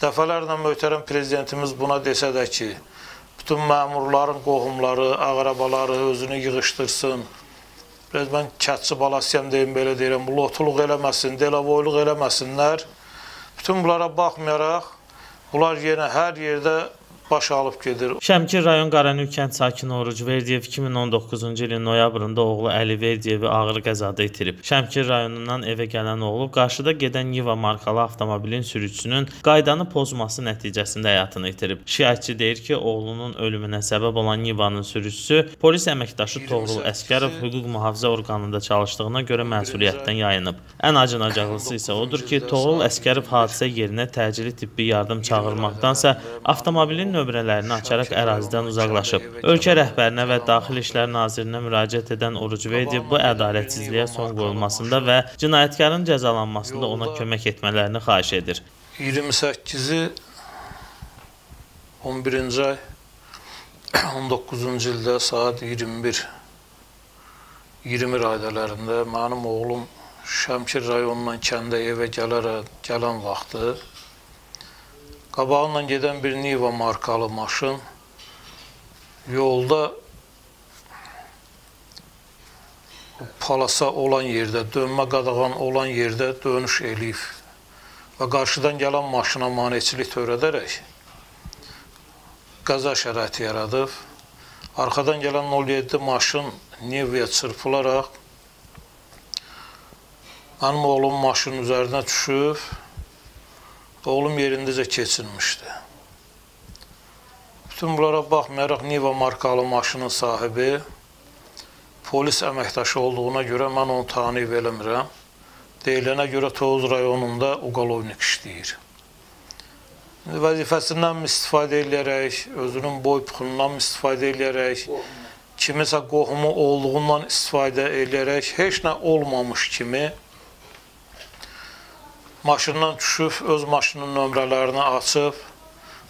Dəfələrlə möhtərəm prezidentimiz buna desə də ki, bütün məmurların qohumları, ağrabaları özünü yığışdırsın. Biraz mən kətçi balasıyam deyim, belə deyirəm, lotuluq eləməsin, delavoyluq eləməsinlər. Bütün bunlara baxmayaraq, bunlar yenə hər yerdə baş alıb gedir. Şəmkir rayon Qaranüy kənd sakini Oruc Verdiyev 2019-cu ilin noyabrında oğlu Əli Verdiyevi ağır qəzada itirib. Şəmkir rayonundan evə gələn oğlu qarşıda gedən Niva markalı avtomobilin sürücüsünün qaydanı pozması nəticəsində həyatını itirib. Şikayətçi deyir ki, oğlunun ölümünə səbəb olan Nivanın sürücüsü polis əməkdaşı Toğrul Əskərov hüquq mühafizə orqanında çalışdığına görə məsuliyyətdən yayınıb. Ən acınacaqlısı isə odur ki, Toğrul Əskərov hadisə yerinə təcili tibbi yardım çağırmaqdansa avtomobilin nömrələrini açaraq ərazidən uzaqlaşıb. Ölkə rəhbərinə və Daxili İşlər Nazirinə müraciət edən Orucverdiyev bu ədalətsizliyə son qoyulmasında və cinayətkarın cəzalanmasında ona kömək etmələrini xahiş edir. 28-i 11-ci ay 19-cu ildə saat 21 20 radələrində mənim oğlum Şəmkir rayonundan kəndə evə gələrək gələn vaxtı Qabağından gedən bir Niva markalı maşın yolda palasa olan yerdə, dönmə qadağan olan yerdə dönüş eləyib və qarşıdan gələn maşına maneçilik törədərək qəza şəraiti yaradıb. Arxadan gələn 07 maşın Nivaya çırpılaraq mənim oğlum maşının üzərinə düşüb Oğlum yerindəcə keçirmişdi. Bütün bunlara baxmayaraq Niva markalı maşının sahibi polis əməkdaşı olduğuna görə mən onu tanıyıb eləmirəm. Deyilənə görə Tovuz rayonunda uqalovnik işləyir. Vəzifəsindən istifadə edərək, özünün boy puxundan istifadə edərək, kimisə qohumu olduğundan istifadə edərək, heç nə olmamış kimi maşından düşüb, öz maşının nömrələrini açıb,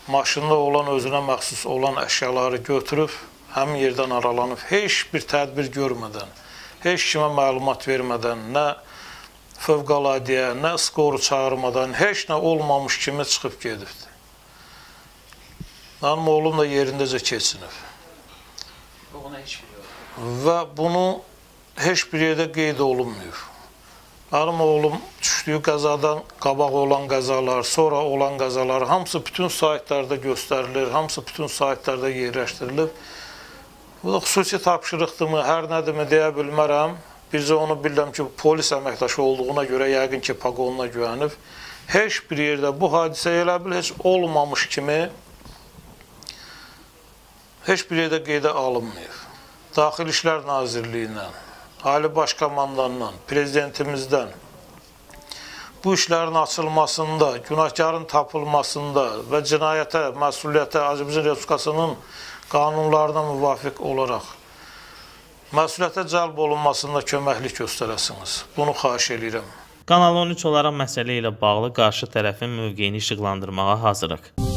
maşında olan özünə məxsus olan əşyaları götürüb, həmin yerdən aralanıb, heç bir tədbir görmədən, heç kimə məlumat vermədən, nə fövqəladiyə, nə skoru çağırmadan, heç nə olmamış kimi çıxıb gedibdir. Mənim oğlum da yerindəcə keçinib. Və bunu heç bir yerdə qeyd olunmuyor. Mənim oğlum düşdüyü qəzadan qabaq olan qəzalar, sonra olan qəzalar hamısı bütün saytlarda göstərilir, hamısı bütün saytlarda yerləşdirilib. Bu da xüsusi tapşırıqdırmı, hər nədirmi deyə bilmərəm. Bircə onu bilirəm ki, polis əməkdaşı olduğuna görə yəqin ki, paqonuna güvənib. Heç bir yerdə bu hadisə elə bil heç olmamış kimi heç bir yerdə qeydə alınmıyor. Daxili İşlər Nazirliyindən, Ali Baş Komandandan, prezidentimizdən bu işlərin açılmasında, günahkarın tapılmasında və cinayətə, məsuliyyətə Azərbaycan Respublikasının qanunlarına müvafiq olaraq məsuliyyətə cəlb olunmasında köməklik göstərəsiniz. Bunu xahiş edirəm. Kanal 13 olaraq məsələ ilə bağlı qarşı tərəfin mövqeyini işıqlandırmağa hazırıq.